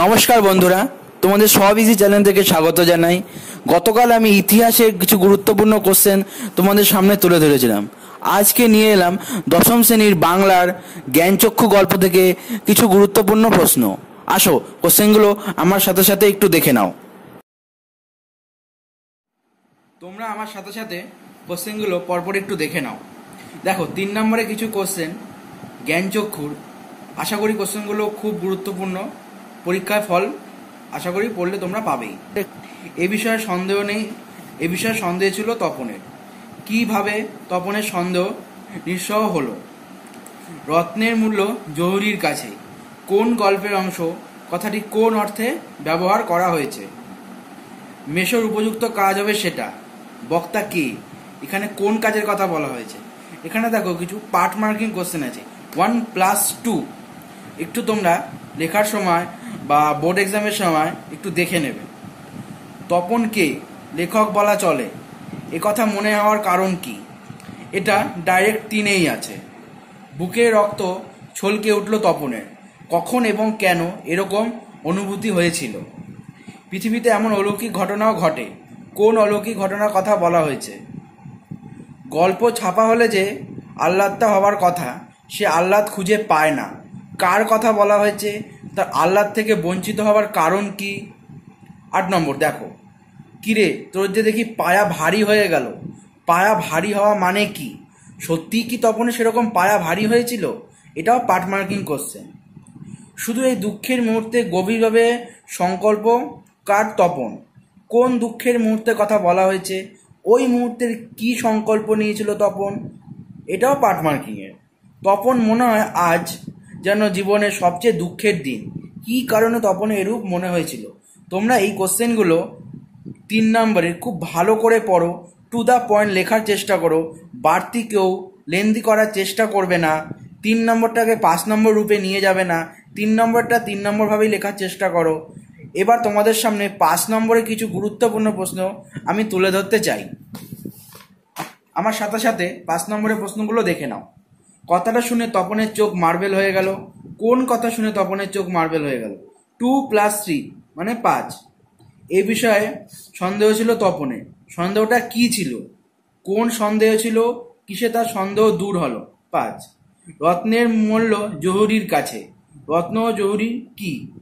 নমস্কার বন্ধুরা, তোমাদের সব ইজি চ্যানেল থেকে স্বাগত জানাই। গতকাল আমি ইতিহাসের কিছু গুরুত্বপূর্ণ কোশ্চেন তোমাদের সামনে তুলে ধরেছিলাম। আজকে নিয়ে এলাম দশম শ্রেণির বাংলার জ্ঞানচক্ষু গল্প থেকে কিছু গুরুত্বপূর্ণ প্রশ্ন। আসো কোশ্চেনগুলো আমার সাথে সাথে একটু দেখে নাও। তোমরা আমার সাথে সাথে কোশ্চেনগুলো পরপর একটু দেখে নাও। দেখো, তিন নম্বরে কিছু কোশ্চেন জ্ঞানচক্ষুর। আশা করি কোশ্চেনগুলো খুব গুরুত্বপূর্ণ। পরীক্ষায় ফল আশা করি পড়লে তোমরা পাবেই। এ বিষয়ে সন্দেহ নেই। এ বিষয়ে সন্দেহ ছিল তপনের। কীভাবে তপনের সন্দেহ নিঃসহ হলো? রত্নের মূল্য জহুরির কাছে। কোন গল্পের অংশ? কথাটি কোন অর্থে ব্যবহার করা হয়েছে? মেশোর উপযুক্ত কাজ হবে সেটা। বক্তা কে? এখানে কোন কাজের কথা বলা হয়েছে? এখানে দেখো কিছু পার্ট মার্কিং কোশ্চেন আছে। ওয়ান প্লাস টু একটু তোমরা লেখার সময় বা বোর্ড এক্সামের সময় একটু দেখে নেবে। তপন কে? লেখক বলা চলে। কথা মনে হওয়ার কারণ কি? এটা ডাইরেক্ট তিনেই আছে। বুকে রক্ত ছলকে উঠল তপনের। কখন এবং কেন এরকম অনুভূতি হয়েছিল? পৃথিবীতে এমন অলৌকিক ঘটনাও ঘটে। কোন অলৌকিক ঘটনার কথা বলা হয়েছে? গল্প ছাপা হলে যে আহ্লাদটা হওয়ার কথা, সে আহ্লাদ খুঁজে পায় না। কার কথা বলা হয়েছে? তার আহ্লাদ থেকে বঞ্চিত হওয়ার কারণ কি? আট নম্বর, দেখো। কিরে, তোর যে দেখি পায়া ভারী হয়ে গেল। পায়া ভারী হওয়া মানে কি? সত্যিই কি তপনে সেরকম পায়া ভারী হয়েছিল? এটাও পার্ট মার্কিং কোশ্চেন শুধু এই দুঃখের মুহূর্তে গভীরভাবে সংকল্প কার তপন? কোন দুঃখের মুহূর্তের কথা বলা হয়েছে? ওই মুহূর্তের কি সংকল্প নিয়েছিল তপন? এটাও পার্ট মার্কিংয়ের তপন মনে হয় আজ যেন জীবনের সবচেয়ে দুঃখের দিন। কি কারণে তপনে এরূপ মনে হয়েছিল? তোমরা এই কোশ্চেনগুলো তিন নম্বরের খুব ভালো করে পড়ো টু দ্য পয়েন্ট লেখার চেষ্টা করো, বাড়তি কেউ লেন্দি করার চেষ্টা করবে না, তিন নম্বরটাকে পাঁচ নম্বর রূপে নিয়ে যাবে না, তিন নম্বরটা তিন নম্বরভাবেই লেখার চেষ্টা করো। এবার তোমাদের সামনে পাঁচ নম্বরে কিছু গুরুত্বপূর্ণ প্রশ্ন আমি তুলে ধরতে চাই। আমার সাথে সাথে পাঁচ নম্বরের প্রশ্নগুলো দেখে নাও। কথাটা শুনে তপনের চোখ মার্বেল হয়ে গেল। কোন কথা শুনে তপনের চোখ মার্বেল হয়ে গেল? টু প্লাস থ্রি মানে পাঁচ। এ বিষয়ে সন্দেহ ছিল তপনে। সন্দেহটা কি ছিল? কোন সন্দেহ ছিল? কিসে তার সন্দেহ দূর হলো? পাঁচ। রত্নের মূল্য জহুরির কাছে। রত্ন ও জহুরি কি?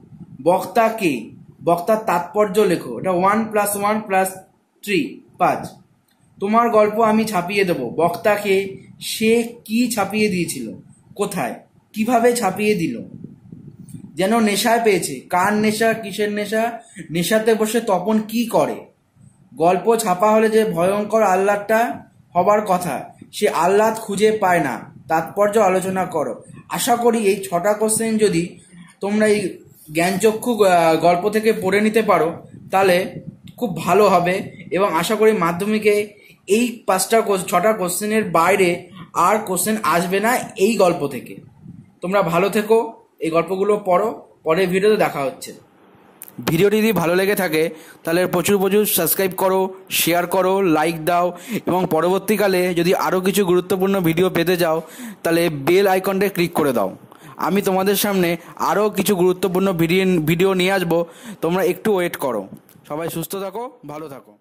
বক্তা কে? বক্তার তাৎপর্য লেখো। এটা one plus one plus three পাঁচ। তোমার গল্প আমি ছাপিয়ে দেব। বক্তাকে সে কি ছাপিয়ে দিয়েছিল? কোথায়? কীভাবে ছাপিয়ে দিল? যেন নেশায় পেয়েছে। কার নেশা? কিসের নেশা? নেশাতে বসে তপন কি করে? গল্প ছাপা হলে যে ভয়ঙ্কর আহ্লাদটা হবার কথা, সে আহ্লাদ খুঁজে পায় না। তাৎপর্য আলোচনা করো। আশা করি এই ছটা কোশ্চেন যদি তোমরা এই জ্ঞানচক্ষু গল্প থেকে পড়ে নিতে পারো, তাহলে খুব ভালো হবে। এবং আশা করি মাধ্যমিকে এই পাঁচটা ছটা কোশ্চেনের বাইরে আর কোশ্চেন আসবে না এই গল্প থেকে। তোমরা ভালো থেকো, এই গল্পগুলো পড়ো, পরের ভিডিওতে দেখা হচ্ছে। ভিডিওটি যদি ভালো লেগে থাকে, তাহলে প্রচুর প্রচুর সাবস্ক্রাইব করো শেয়ার করো লাইক দাও, এবং পরবর্তীকালে যদি আরও কিছু গুরুত্বপূর্ণ ভিডিও পেতে যাও তাহলে বেল আইকনটা ক্লিক করে দাও। আমি তোমাদের সামনে আরও কিছু গুরুত্বপূর্ণ ভিডিও ভিডিও নিয়ে আসব, তোমরা একটু ওয়েট করো। সবাই সুস্থ থাকো, ভালো থাকো।